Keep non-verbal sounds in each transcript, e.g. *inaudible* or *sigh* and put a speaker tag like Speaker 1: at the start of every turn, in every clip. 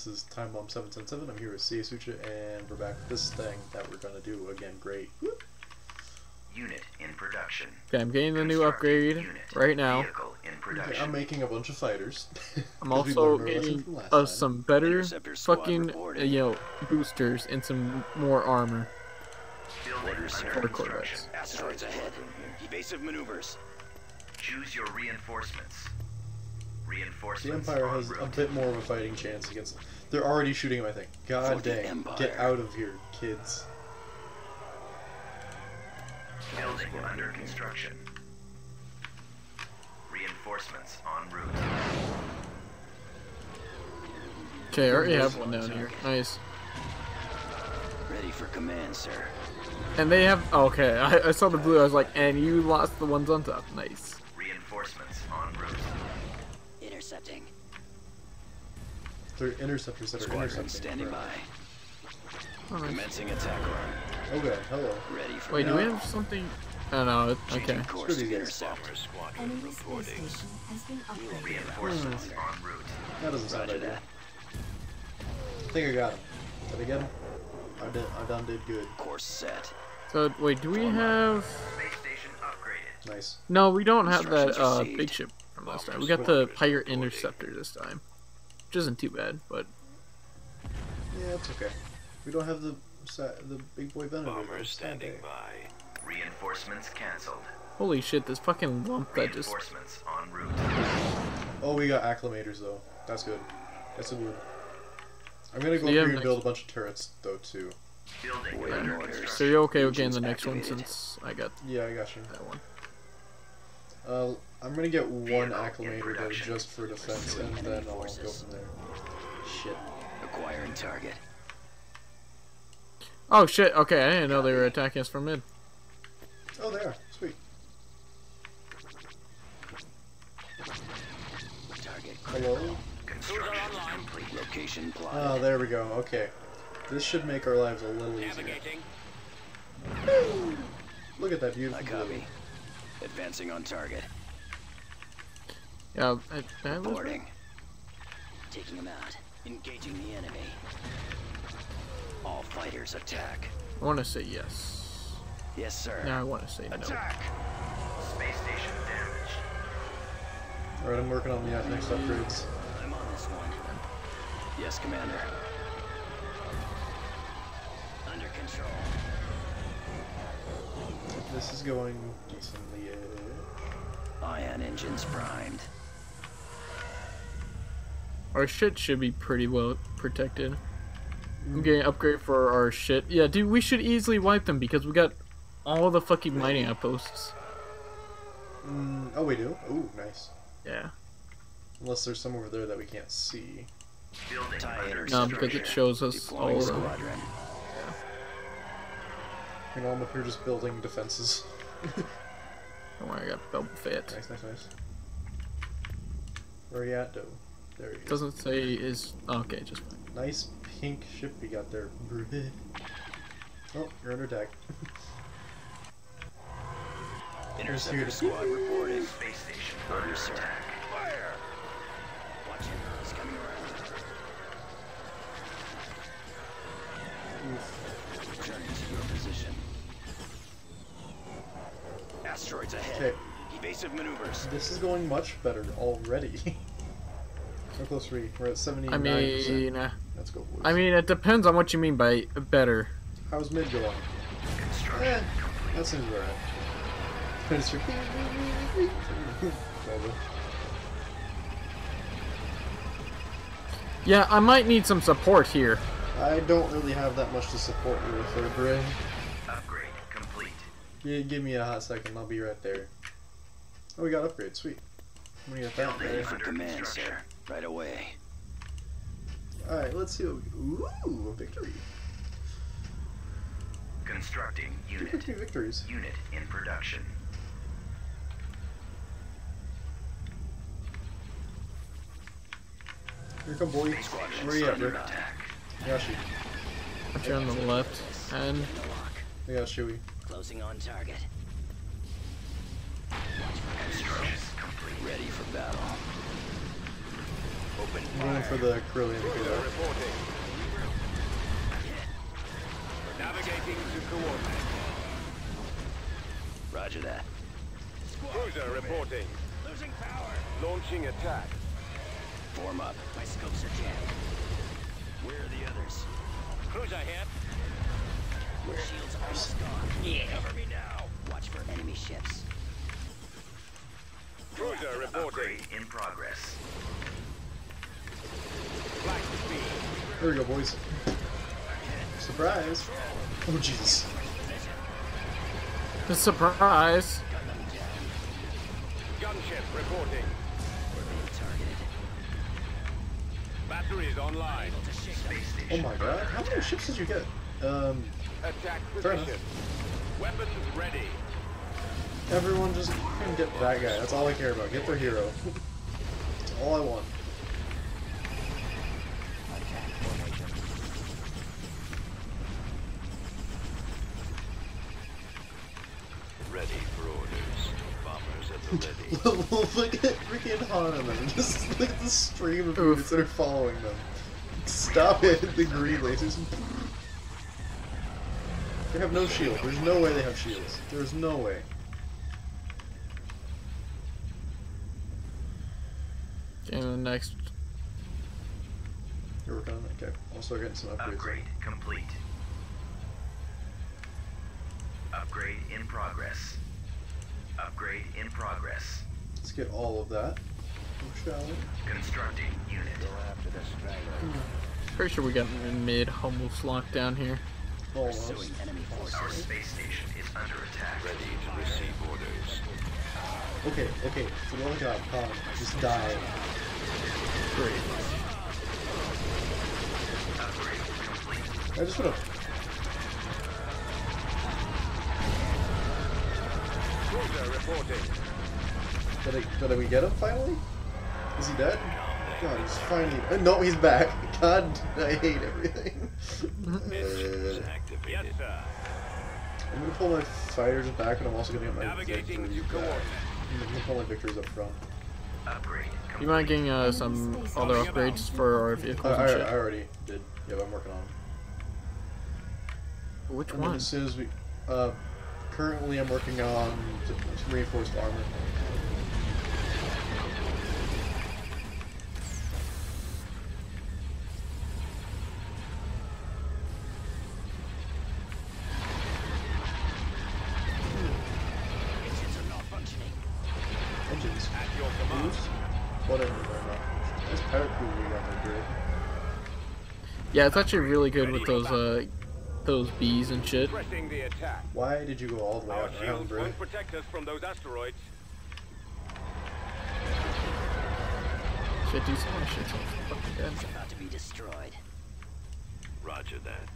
Speaker 1: This is Time Bomb 777. I'm here with Sia Sucha, and we're back with this thing that we're gonna do again. Great.
Speaker 2: Unit in production.
Speaker 3: Okay, I'm getting the new upgrade
Speaker 2: unit.
Speaker 3: right now.
Speaker 2: Vehicle in
Speaker 1: Okay. I'm making a bunch of fighters. *laughs*
Speaker 3: I'm also
Speaker 1: learned our lesson
Speaker 3: getting uh, some better fucking, uh, you know, boosters and some more armor.
Speaker 2: Building
Speaker 4: Orders,
Speaker 2: under
Speaker 4: sir.
Speaker 3: For
Speaker 2: construction.
Speaker 3: Corvettes.
Speaker 4: Asteroids ahead. Evasive maneuvers.
Speaker 2: Choose your reinforcements.
Speaker 1: The Empire has a bit more of a fighting chance against. Them. They're already shooting him. I think. God
Speaker 4: For
Speaker 1: dang! Get out of here, kids.
Speaker 2: Building under construction. Reinforcements en route.
Speaker 3: Okay, I already have one down here. Nice.
Speaker 4: Ready for command, sir.
Speaker 3: And they have. Okay, I, I saw the blue. I was like, and you lost the ones on top. Nice.
Speaker 2: Reinforcements en route.
Speaker 4: Intercepting.
Speaker 1: They're interceptors that are
Speaker 4: Squadron
Speaker 1: intercepting.
Speaker 4: standing
Speaker 1: Right.
Speaker 4: by.
Speaker 3: Oh, nice.
Speaker 4: Commencing attack run.
Speaker 1: Okay. Hello.
Speaker 4: Ready for
Speaker 3: Wait, do we have something? Oh no. It,
Speaker 4: Changing
Speaker 3: okay.
Speaker 4: course
Speaker 1: Screw
Speaker 4: to
Speaker 1: these guys.
Speaker 4: intercept.
Speaker 5: Enemy space station has been upgraded.
Speaker 2: Reinforcements en route.
Speaker 1: That doesn't sound
Speaker 4: Roger
Speaker 1: ideal.
Speaker 4: that.
Speaker 1: I think I got him. Did I get him? I did. I done did good.
Speaker 4: Course set.
Speaker 3: So wait, do we have?
Speaker 2: Space station upgraded.
Speaker 1: Nice.
Speaker 3: No, we don't have that
Speaker 4: Instructions
Speaker 3: uh, big ship from last time. We got the pirate interceptor this time, which isn't too bad. But
Speaker 1: Yeah, it's okay. We don't have the the big boy Venom.
Speaker 6: Bombers standing by.
Speaker 2: Reinforcements cancelled.
Speaker 3: holy shit, this fucking lump that just.
Speaker 2: Reinforcements en route.
Speaker 1: Oh, we got acclamators though. That's good. That's a good. I'm gonna go
Speaker 3: So
Speaker 1: up
Speaker 3: you
Speaker 1: here and
Speaker 3: next-
Speaker 1: build a bunch of turrets though too.
Speaker 2: Building under.
Speaker 3: So you're okay with getting the
Speaker 4: Engines
Speaker 3: next one since I got
Speaker 1: Yeah, I got you.
Speaker 3: that one.
Speaker 1: Uh, I'm gonna get one
Speaker 2: Vehicle
Speaker 1: acclamator though, just for defense, and then I'll go from there. Shit.
Speaker 4: Acquiring target.
Speaker 3: Oh shit! Okay, I didn't know they were attacking us from mid.
Speaker 1: Oh, they are. Sweet.
Speaker 4: Target.
Speaker 1: Hello.
Speaker 2: Construction complete.
Speaker 4: Location
Speaker 1: Oh,
Speaker 4: plotted.
Speaker 1: there we go. Okay. This should make our lives a little easier. Look at that
Speaker 4: I
Speaker 1: beautiful blue.
Speaker 4: Copy. Advancing on target.
Speaker 3: Yeah, I, I was-
Speaker 4: Boarding. Taking them out. Engaging the enemy. All fighters attack.
Speaker 3: I want to say yes.
Speaker 4: Yes, sir.
Speaker 3: No, I want to say no.
Speaker 4: Attack!
Speaker 2: Space station damaged.
Speaker 1: Alright, I'm working on the uh, next upgrades.
Speaker 4: I'm on this one. Yes, Commander.
Speaker 1: This is going decently. Uh,
Speaker 4: Ion engines primed.
Speaker 3: Our shit should be pretty well protected. I'm getting an upgrade for our shit. Yeah, dude, we should easily wipe them because we got all the fucking mining outposts.
Speaker 1: mm, oh, we do? Ooh, nice.
Speaker 3: Yeah.
Speaker 1: Unless there's some over there that we can't see.
Speaker 2: Building
Speaker 4: TIE.
Speaker 3: No, because it shows us all
Speaker 4: Deploying
Speaker 3: of them.
Speaker 4: Squadron.
Speaker 1: You know, I'm up here just building defenses.
Speaker 3: Don't worry, I got Boba Fett.
Speaker 1: Nice, nice, nice. Where are you at, though? There he is.
Speaker 3: Doesn't say is okay, just fine.
Speaker 1: Nice pink ship we got there. Oh, you're under attack.
Speaker 4: Interceptor
Speaker 1: here.
Speaker 4: squad reporting.
Speaker 2: Space station under attack.
Speaker 4: Asteroids ahead.
Speaker 1: Okay,
Speaker 4: Evasive maneuvers.
Speaker 1: this is going much better already. *laughs* How close are we? We're at 79%.
Speaker 3: I mean, uh,
Speaker 1: Let's go, boys.
Speaker 3: I mean, it depends on what you mean by better.
Speaker 1: How's mid going?
Speaker 2: Construction
Speaker 1: Eh, that seems alright. It's your-
Speaker 3: Yeah, I might need some support here.
Speaker 1: I don't really have that much to support you with there, Bray.
Speaker 2: Upgrade complete.
Speaker 1: Yeah, give me a hot second, I'll be right there. Oh, we got upgrades, sweet. I'm gonna get that
Speaker 4: Ready
Speaker 1: there.
Speaker 4: for command, sir. Right away.
Speaker 1: Alright, let's see what we Ooh, a victory.
Speaker 2: Constructing *laughs*
Speaker 1: Two
Speaker 2: unit.
Speaker 1: victory victories.
Speaker 2: Unit in production.
Speaker 1: Here come boy.
Speaker 4: Squadron
Speaker 1: Where you at,
Speaker 4: standing
Speaker 1: bro?
Speaker 4: by.
Speaker 2: Attack.
Speaker 1: Yashi.
Speaker 3: If you're on the left, and
Speaker 4: In the lock.
Speaker 1: Shui.
Speaker 4: Closing on target. Ready for battle. Open
Speaker 1: I'm going
Speaker 4: fire.
Speaker 1: for the Carillion to
Speaker 6: Cruiser
Speaker 1: go.
Speaker 6: reporting. Navigating to coordinate.
Speaker 4: Roger that.
Speaker 6: Cruiser reporting.
Speaker 4: Losing power.
Speaker 6: Launching attack.
Speaker 4: Form up. My scopes are jammed. Where are the others?
Speaker 6: Cruiser hit.
Speaker 4: Shield's almost gone. Yeah. Cover me now. Watch for enemy ships.
Speaker 6: Cruiser reporting.
Speaker 2: In progress.
Speaker 6: Flight.
Speaker 1: There we go, boys. Surprise! Oh Jesus!
Speaker 3: The surprise.
Speaker 6: Gunship reporting.
Speaker 4: We're being targeted.
Speaker 6: Batteries online.
Speaker 1: Oh my God! How many ships did you get? Um,
Speaker 6: Attack position. Weapons ready.
Speaker 1: everyone just fucking get that guy. That's all I care about. Get their hero. That's all I want.
Speaker 6: Ready for orders. Bombers at the ready. *laughs*
Speaker 1: look at freaking Han and them. Just look at the stream of units that are following them. Stop it, the green lasers. They have no shield. There's no way they have shields. There's no way.
Speaker 3: Okay, the next.
Speaker 1: You're working on it? Okay. I'll getting some upgrades.
Speaker 2: Upgrade complete. Upgrade in progress. Upgrade in progress.
Speaker 1: Let's get all of that. Shall we?
Speaker 2: Constructing unit.
Speaker 3: Pretty sure we got mid almost locked down here.
Speaker 1: Almost.
Speaker 4: Pursuing enemy
Speaker 2: Our space station is under attack.
Speaker 6: Ready to receive orders.
Speaker 1: Okay, okay. For the love of God, Han, just die.
Speaker 3: Great.
Speaker 2: Upgrade complete.
Speaker 1: I just wanna.
Speaker 6: Cruiser reporting.
Speaker 1: Did, I, did we get him finally? Is he dead? God, he's finally. uh, no, he's back. God, I hate everything. Uh,
Speaker 6: Yes, sir.
Speaker 1: I'm gonna pull my fighters back, and I'm also gonna get my
Speaker 6: Navigating
Speaker 1: victories back. I'm gonna pull my victories up front.
Speaker 3: You mind getting uh, some other upgrades for our
Speaker 1: I,
Speaker 3: vehicles
Speaker 1: I,
Speaker 3: and
Speaker 1: I
Speaker 3: shit?
Speaker 1: already did. Yeah, but I'm working on them.
Speaker 3: Which
Speaker 1: And
Speaker 3: one?
Speaker 1: as soon as we, uh, currently I'm working on the reinforced armor.
Speaker 4: Engines are not functioning.
Speaker 1: Engines.
Speaker 6: At your command.
Speaker 1: Boost. Whatever they're not. This pirate crew we got there great.
Speaker 3: Yeah, it's actually really good with those uh, those bees and shit.
Speaker 6: Pressing the attack.
Speaker 1: Why did you go all the way
Speaker 6: Our
Speaker 1: out around,
Speaker 6: shields
Speaker 1: bro?
Speaker 6: won't protect us from those asteroids.
Speaker 3: Shit, these oh, shit's all fucking dead.
Speaker 4: It's about to be destroyed.
Speaker 6: Roger that.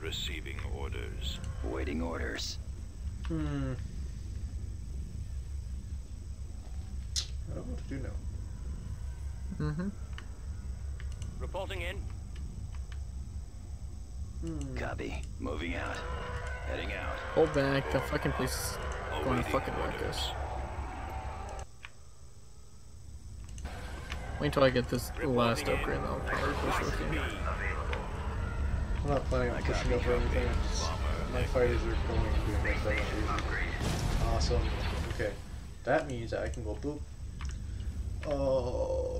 Speaker 6: Receiving orders.
Speaker 4: Waiting orders.
Speaker 1: Hmm. I don't know what to do now.
Speaker 3: Mm-hmm.
Speaker 6: Reporting in.
Speaker 1: Hmm.
Speaker 4: Copy. Moving out. Heading out.
Speaker 3: Hold back. The fucking place is going to fucking wreck us. Wait until I get this last upgrade, then I'll probably push with you.
Speaker 1: I'm not planning on pushing up or anything. My fighters are going to be a bit Awesome. Okay. That means I can go boop. Oh,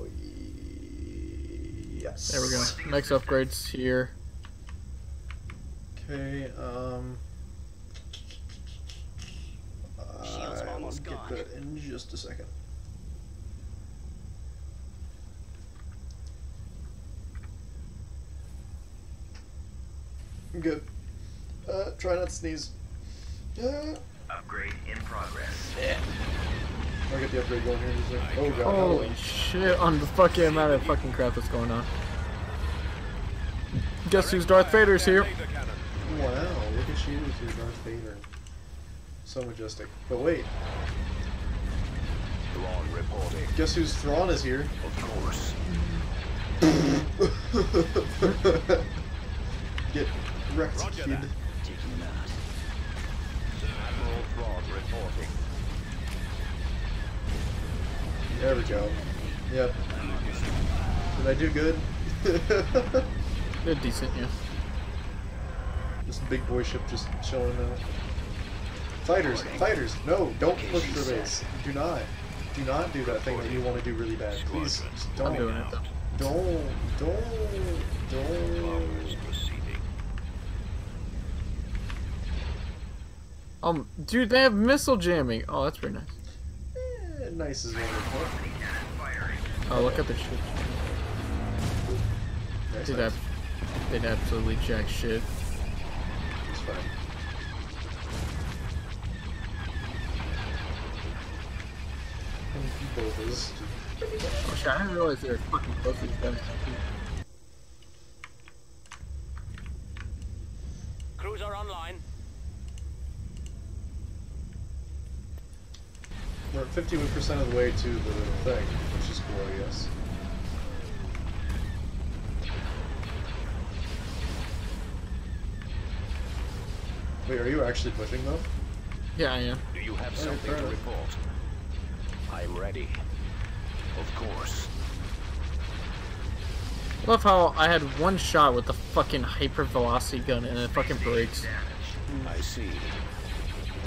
Speaker 1: yes.
Speaker 3: There we go. Next upgrade's here.
Speaker 1: Okay, um.
Speaker 4: Shield's
Speaker 1: I will
Speaker 4: almost
Speaker 1: get
Speaker 4: gone.
Speaker 1: that in just a second. I'm good. Uh, try not to sneeze. Uh,
Speaker 2: Upgrade in progress.
Speaker 1: I'll get the upgrade going here in just a. Oh god.
Speaker 3: Holy shit on the fucking amount of fucking crap that's going on. Guess who's Darth Vader's here?
Speaker 1: Wow, look at you with your Darth Vader. So majestic. But wait,
Speaker 6: Thrawn reporting.
Speaker 1: guess who's Thrawn is here?
Speaker 6: Of course. *laughs*
Speaker 1: Get wrecked,
Speaker 6: Roger
Speaker 1: kid.
Speaker 6: that.
Speaker 4: Taking them out.
Speaker 6: Admiral Thrawn reporting.
Speaker 1: There we go. Yep. Did I do good? *laughs*
Speaker 3: They're decent, yeah.
Speaker 1: this big boy ship just chilling now. Fighters, fighters, no, don't push for base. Do not. Do not do that thing that you want to do really bad. Please,
Speaker 3: I'm
Speaker 1: don't.
Speaker 3: doing it though.
Speaker 1: Don't, don't, don't.
Speaker 3: Um, dude, they have missile jamming. Oh, that's very nice.
Speaker 1: Nice is wonderful.
Speaker 3: Oh, look at the shit.
Speaker 1: Nice,
Speaker 3: Dude,
Speaker 1: nice.
Speaker 3: that they'd absolutely jack shit.
Speaker 1: It's fine. How many people is?
Speaker 3: Oh shit, I didn't realize they were fucking close to each other.
Speaker 7: Crews are online.
Speaker 1: We're at 51% of the way to the thing, which is cool, I guess. Wait, are you actually pushing though?
Speaker 3: Yeah, I am.
Speaker 6: Do you have
Speaker 1: Alright,
Speaker 6: something to report? I'm ready. Of course.
Speaker 3: Love how I had one shot with the fucking hyper velocity gun and it fucking breaks.
Speaker 6: I see.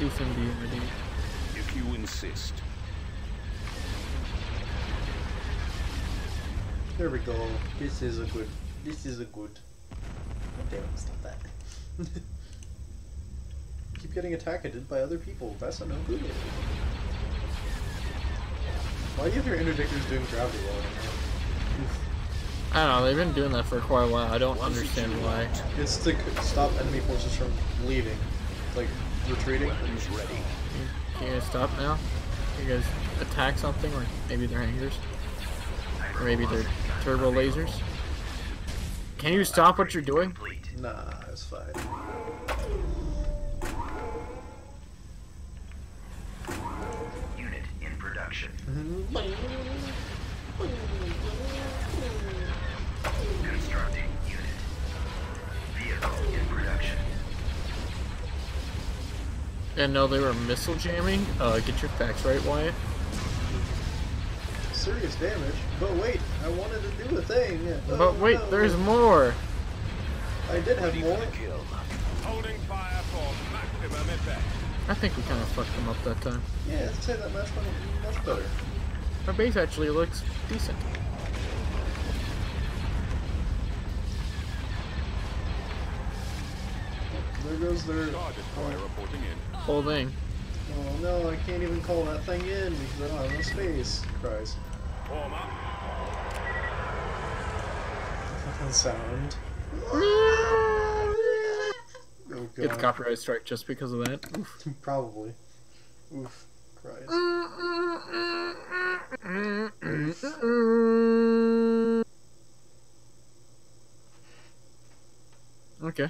Speaker 3: Oof indeed, indeed.
Speaker 6: If you insist.
Speaker 1: There we go. This is a good. This is a good. Damn, stop that. *laughs* Keep getting attacked by other people. That's not no good. Why do you have your interdictors doing gravity well?
Speaker 3: I don't know, they've been doing that for quite a while. I don't understand why.
Speaker 1: It's to stop enemy forces from leaving, like retreating.
Speaker 6: Weapons ready. Mm.
Speaker 3: Can you guys stop now? Can you guys attack something, like maybe their hangars? Or maybe their turbo lasers? Can you stop what you're doing?
Speaker 2: Complete.
Speaker 1: Nah, it's fine.
Speaker 2: Unit in production. Mm-hmm.
Speaker 3: And no, they were missile jamming. Uh, get your facts right, Wyatt.
Speaker 1: Serious damage. But wait, I wanted to do a thing. Oh,
Speaker 3: But wait,
Speaker 1: no.
Speaker 3: there's more.
Speaker 1: I did have
Speaker 6: Ready
Speaker 1: more.
Speaker 6: for kill.
Speaker 7: Holding fire for maximum effect.
Speaker 3: I think we kind of fucked them up that time.
Speaker 1: Yeah, I'd say that match went much better.
Speaker 3: Our base actually looks decent.
Speaker 1: There goes their.
Speaker 7: Target fire reporting in.
Speaker 3: Whole thing.
Speaker 1: Oh no, I can't even call that thing in because I don't have enough space. Cries.
Speaker 7: Form up.
Speaker 1: Fucking sound. Oh
Speaker 3: Get the copyright strike just because of that. Oof.
Speaker 1: Probably. Oof. Cries.
Speaker 3: Okay.